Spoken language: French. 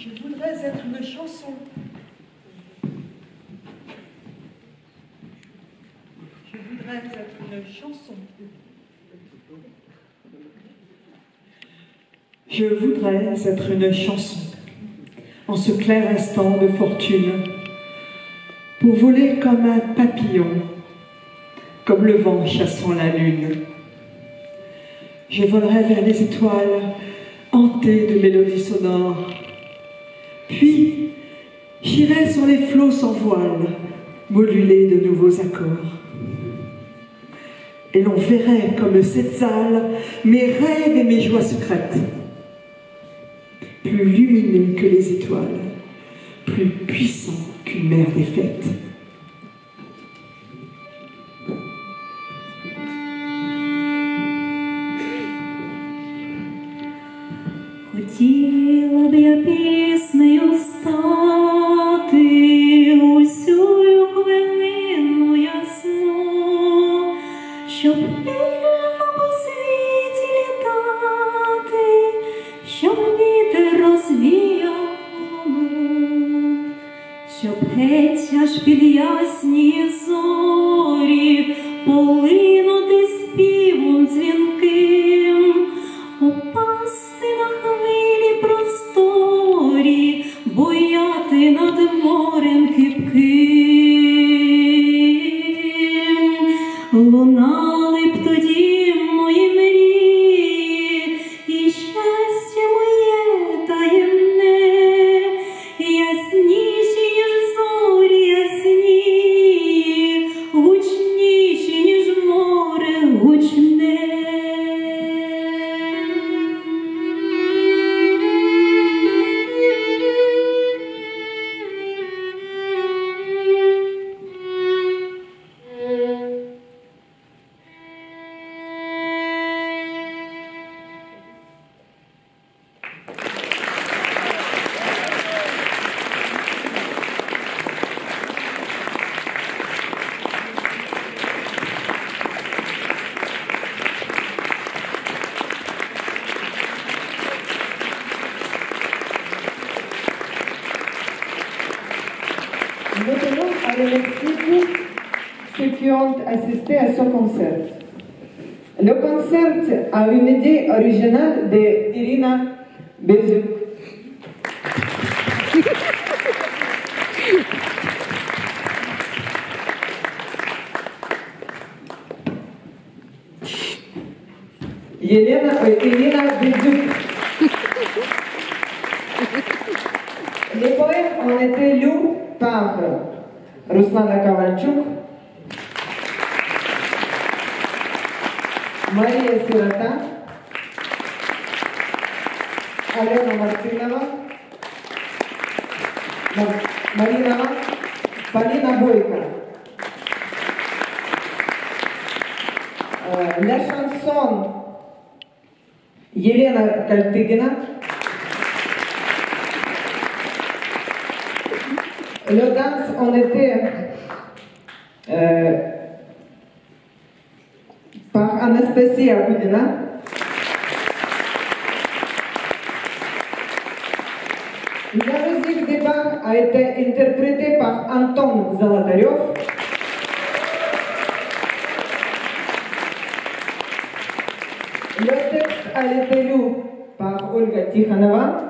Je voudrais être une chanson. Je voudrais être une chanson. Je voudrais être une chanson en ce clair instant de fortune pour voler comme un papillon, comme le vent chassant la lune. Je volerai vers les étoiles, hanté de mélodies sonores. Puis, j'irai sur les flots sans voile, moduler de nouveaux accords. Et l'on verrait comme cette salle mes rêves et mes joies secrètes, plus lumineux que les étoiles, plus puissant qu'une mer des. Вільно по світі літати, щоб вітер розвіяв щоб геть аж під ясні зорі полинути tenons à remercier tous ceux qui ont assisté à ce concert. Le concert a une idée originale de Irina Bezuk. Елена, ой, Irina Bezuk. Les poèmes ont été lus par Руслана Ковальчук, Мария Сирота, Алена Мартынова, Марина, Полина Бойко. Э, Ля Шансон, Елена Кальтыгина, Le danse en était euh, par Anastasia Kudina. La musique des bars a été interprétée par Anton Zolotaryov. Le texte a été lu par Olga Tikhanova.